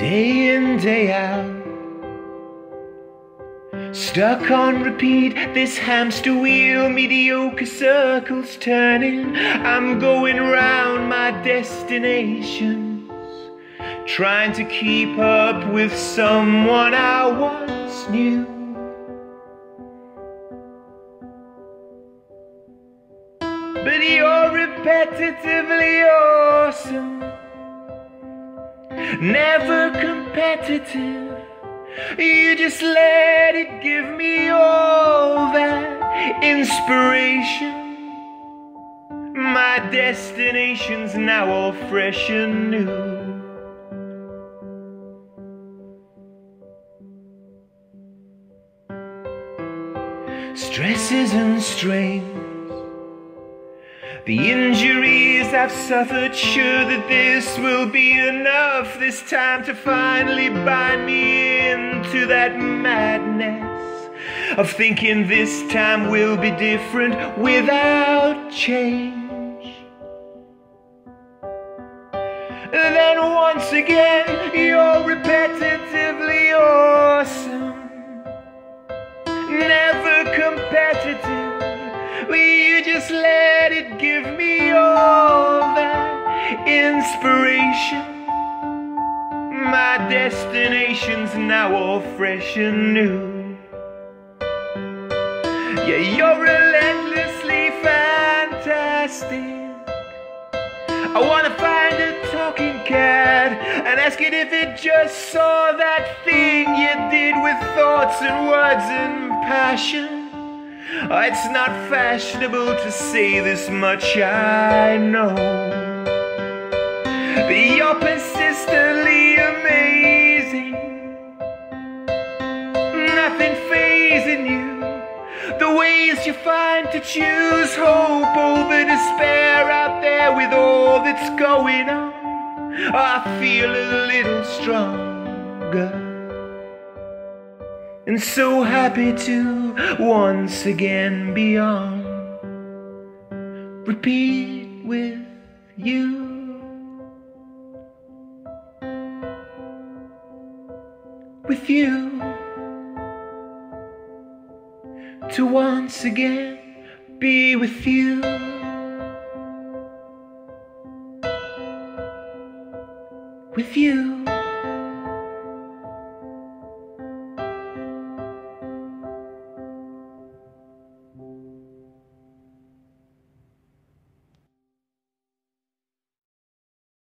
day in, day out. Stuck on repeat, this hamster wheel, mediocre circles turning. I'm going round my destinations, trying to keep up with someone I once knew. But you're repetitively awesome, never competitive. You just let it give me all that inspiration. My destination's now all fresh and new. Stresses and strains. The injuries I've suffered, sure that this will be enough this time to finally bind me into that madness of thinking this time will be different without change. Then once again, you're repetitively awesome, never competitive. Will you just let it give me all that inspiration. My destination's now all fresh and new. Yeah, you're relentlessly fantastic. I wanna find a talking cat and ask it if it just saw that thing you did with thoughts and words and passion. Oh, it's not fashionable to say this much, I know. But you're persistently amazing. Nothing phasing you. The ways you find to choose hope over despair out there with all that's going on. I feel a little stronger and so happy to once again be on repeat with you. With you to once again be with you. With you.